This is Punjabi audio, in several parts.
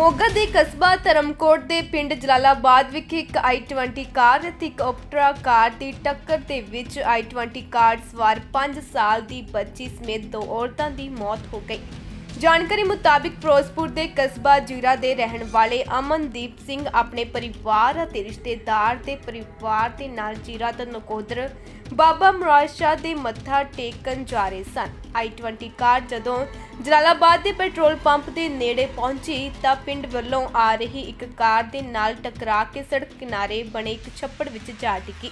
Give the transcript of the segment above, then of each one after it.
ਮੋਗਾ ਦੇ ਕਸਬਾ ਧਰਮਕੋਟ ਦੇ ਪਿੰਡ ਜਲਾਲਾਬਾਦ ਵਿਖੇ ਇੱਕ i20 ਕਾਰ ਅਤੇ ਇੱਕ ਓਪਟਰਾ ਕਾਰ ਦੀ ਟੱਕਰ ਦੇ ਵਿੱਚ i20 ਕਾਰ ਸਵਾਰ 5 ਸਾਲ ਦੀ ਬੱਚੀ ਸਮੇਤ ਦੋ ਔਰਤਾਂ ਦੀ ਮੌਤ ਹੋ ਗਈ। ਜਾਣਕਾਰੀ ਮੁਤਾਬਿਕ ਫਿਰੋਜ਼ਪੁਰ ਦੇ ਕਸਬਾ ਜੀਰਾ ਦੇ ਰਹਿਣ ਵਾਲੇ ਅਮਨਦੀਪ ਸਿੰਘ ਆਪਣੇ ਪਰਿਵਾਰ ਅਤੇ ਰਿਸ਼ਤੇਦਾਰ ਦੇ ਪਰਿਵਾਰ ਦੇ ਨਾਲ ਜੀਰਾ ਤੋਂ ਨਕੋਦਰ ਬਾਬਾ ਮੁਰਾਦ ਸ਼ਾਹ ਦੇ ਮੱਥਾ ਟੇਕਣ ਜਾ ਰਹੇ ਸਨ। I20 ਕਾਰ ਜਦੋਂ ਜਲਾਲਾਬਾਦ ਦੇ ਪੈਟਰੋਲ ਪੰਪ ਦੇ ਨੇੜੇ ਪਹੁੰਚੀ ਤਾਂ ਪਿੰਡ ਵੱਲੋਂ ਆ ਰਹੀ ਇੱਕ ਕਾਰ ਦੇ ਨਾਲ ਟਕਰਾ ਕੇ ਸੜਕ ਕਿਨਾਰੇ ਬਣੇ ਇੱਕ ਛੱਪੜ ਵਿੱਚ ਜਾ ਡਿੱਗੀ,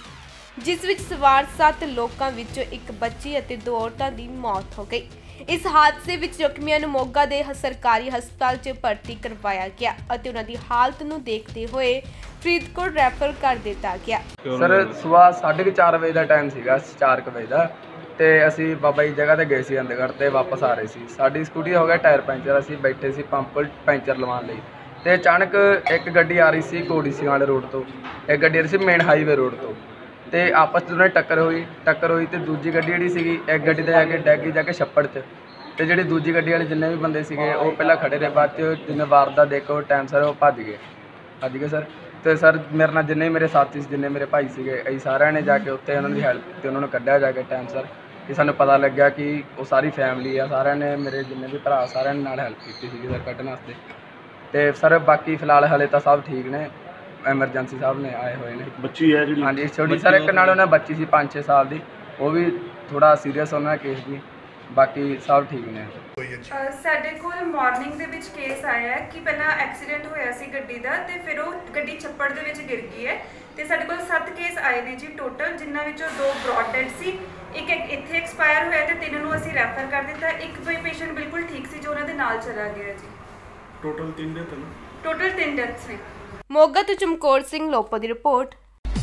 ਜਿਸ ਵਿੱਚ ਸਵਾਰ 7 ਲੋਕਾਂ ਵਿੱਚੋਂ ਇੱਕ ਬੱਚੀ ਅਤੇ ਦੋ ਔਰਤਾਂ ਦੀ ਮੌਤ ਹੋ ਗਈ। ਇਸ ਹਾਦਸੇ ਵਿੱਚ ਜ਼ਖਮੀਆਂ ਨੂੰ ਮੋਗਾ ਦੇ ਸਰਕਾਰੀ ਹਸਪਤਾਲ 'ਚ ਭਰਤੀ ਕਰਵਾਇਆ ਗਿਆ ਅਤੇ ਉਹਨਾਂ ਦੀ ਹਾਲਤ ਨੂੰ ਦੇਖਦੇ ਹੋਏ ਫਰੀਦਕੋਟ ਰੈਫਰ ਕਰ ਦਿੱਤਾ ਗਿਆ। ਸਰ, ਸਵੇਰ 4:30 ਵਜੇ ਦਾ ਟਾਈਮ ਸੀਗਾ 4:00 ਵਜੇ ਦਾ ਤੇ ਅਸੀਂ ਬਾਬਾ ਜੀ ਜਗ੍ਹਾ ਤੇ ਗਏ ਸੀ ਅੰਦਗੜ ਤੇ ਵਾਪਸ ਆ ਰਹੇ ਸੀ। ਸਾਡੀ ਸਕੂਟੀ ਹੋ ਗਿਆ ਟਾਇਰ ਪੈਂਚਰ ਅਸੀਂ ਬੈਠੇ ਸੀ ਪੰਪ ਪੈਂਚਰ ਲਵਾਉਣ ਲਈ ਤੇ ਅਚਾਨਕ ਇੱਕ ਗੱਡੀ ਆ ਰਹੀ ਸੀ ਕੋੜੀ ਸਿੰਘ ਵਾਲੇ ਰੋਡ ਤੋਂ। ਇੱਕ ਗੱਡੀ ਆ ਰਹੀ ਸੀ ਮੇਨ ਹਾਈਵੇ ਰੋਡ ਤੋਂ। ਤੇ ਆਪਸ 'ਚ ਉਹਨਾਂ ਦੀ ਟੱਕਰ ਹੋਈ ਟੱਕਰ ਹੋਈ ਤੇ ਦੂਜੀ ਗੱਡੀ ਜਿਹੜੀ ਸੀਗੀ, ਇੱਕ ਗੱਡੀ ਤੇ ਜਾ ਕੇ ਡੈਗ ਗਈ ਜਾ ਕੇ ਛੱਪੜ 'ਚ। ਤੇ ਜਿਹੜੀ ਦੂਜੀ ਗੱਡੀ ਵਾਲੇ ਜਿੰਨੇ ਵੀ ਬੰਦੇ ਸੀਗੇ, ਉਹ ਪਹਿਲਾਂ ਖੜੇ ਰਹੇ, ਬਾਅਦ 'ਚ ਜਿੰਨੇ ਵਾਰਦਾ ਦੇਖੋ ਟਾਈਮ ਸਰ ਉਹ ਭੱਜ ਗਏ। ਭੱਜ ਗਏ ਸਰ ਤੇ ਸਰ ਮੇਰੇ ਨਾਲ ਜਿੰਨੇ ਵੀ ਮੇਰੇ ਸਾਥੀ ਸੀ, ਜਿੰਨੇ ਮੇਰੇ ਭਾਈ ਸੀਗੇ, ਅਸੀਂ ਸਾਰਿਆਂ ਨੇ ਜਾ ਕੇ ਉੱਥੇ ਉਹਨਾਂ ਦੀ ਹੈਲਪ ਤੇ ਉਹਨਾਂ ਨੂੰ ਕੱਢਿਆ ਜਾ ਕੇ ਟਾਈਮ ਸਰ ਕਿ ਸਾਨੂੰ ਪਤਾ ਲੱਗਿਆ ਕਿ ਉਹ ਸਾਰੀ ਫੈਮਿਲੀ ਆ, ਸਾਰਿਆਂ ਨੇ ਮੇਰੇ ਜਿੰਨੇ ਵੀ ਭਰਾ, ਸਾਰਿਆਂ ਨੇ ਨਾਲ ਹੈਲਪ ਕੀਤੀ ਸੀਗੀ ਸਰ ਕੱਢਣ ਵਾਸਤੇ। ਤੇ ਸਰ ਬਾਕੀ ਫਿਲਹਾਲ ਹਲੇ ਤਾਂ ਸਭ ਠੀਕ ਨੇ। ਐਮਰਜੈਂਸੀ ਸਾਹਿਬ ਨੇ ਆਏ ਹੋਏ ਨੇ। ਬੱਚੀ ਹੈ ਜਿਹੜੀ? ਹਾਂਜੀ ਛੋਟੀ ਸਰ ਇੱਕ ਨਾਲ ਉਹਨਾਂ ਬੱਚੀ ਸੀ 5-6 ਸਾਲ ਦੀ। ਉਹ ਵੀ ਥੋੜਾ ਸੀਰੀਅਸ ਉਹਨਾਂ ਦਾ ਕੇਸ ਵੀ ਬਾਕੀ ਸਭ ਠੀਕ ਨੇ। ਅ, ਸਾਡੇ ਕੋਲ ਮਾਰਨਿੰਗ ਦੇ ਵਿੱਚ ਕੇਸ ਆਇਆ ਹੈ ਕਿ ਪਹਿਲਾਂ ਐਕਸੀਡੈਂਟ ਹੋਇਆ ਸੀ ਗੱਡੀ ਦਾ ਤੇ ਫਿਰ ਉਹ ਗੱਡੀ ਛੱਪੜ ਦੇ ਵਿੱਚ ਗਿਰ ਗਈ ਹੈ। ਤੇ ਸਾਡੇ ਕੋਲ 7 ਕੇਸ ਆਏ ਨੇ ਜੀ ਟੋਟਲ ਜਿਨ੍ਹਾਂ ਵਿੱਚੋਂ ਦੋ ਬ੍ਰੌਡ ਡੈਡ ਸੀ। ਇੱਕ ਇੱਕ ਇੱਥੇ ਐਕਸਪਾਇਰ ਹੋਇਆ ਤੇ ਤਿੰਨ ਨੂੰ ਅਸੀਂ ਰੈਫਰ ਕਰ ਦਿੱਤਾ। ਇੱਕ ਕੋਈ ਪੇਸ਼ੈਂਟ ਬਿਲਕੁਲ ਠੀਕ ਸੀ ਜੋ ਉਹਨਾਂ ਦੇ ਨਾਲ ਚਲਾ ਗਿਆ ਜੀ। ਟੋਟਲ ਤਿੰਨ ਦੇ ਤਿੰਨ ਟੋਟਲ ਤਿੰਨ ਡੈਥਸ ਨੇ। मोगत चमकोर सिंह लोपो रिपोर्ट।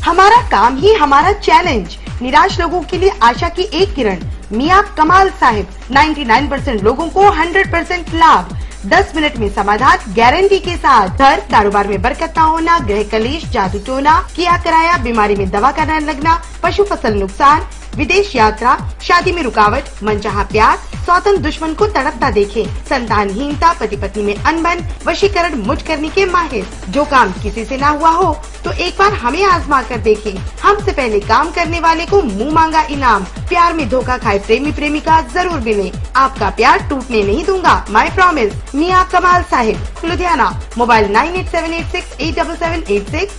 हमारा काम ही हमारा चैलेंज निराश लोगों के लिए आशा की एक किरण। मिया कमाल साहिब 99 परसेंट लोगों को 100 परसेंट लाभ। 10 मिनट में समाधान गारंटी के साथ। घर, कारोबार में बरकत न होना, गृह कलेश, जादू टोना, किया कराया, बीमारी में दवा का न लगना, पशु फ़सल नुकसान विदेश यात्रा, शादी में रुकावट, मनचाहा प्यार स्वतंत्र दुश्मन को तड़पता देखे, संतानहीनता पति पत्नी में अनबन, वशीकरण मुझ करने के माहिर। जो काम किसी से ना हुआ हो तो एक बार हमें आजमा कर देखें। हमसे पहले काम करने वाले को मुँह मांगा इनाम। प्यार में धोखा खाए प्रेमी प्रेमिका ज़रूर मिले। आपका प्यार टूटने नहीं दूँगा my promise Miyan Kamal Sahib, Ludhiana, mobile nine eight seven eight six eight double seven eight six.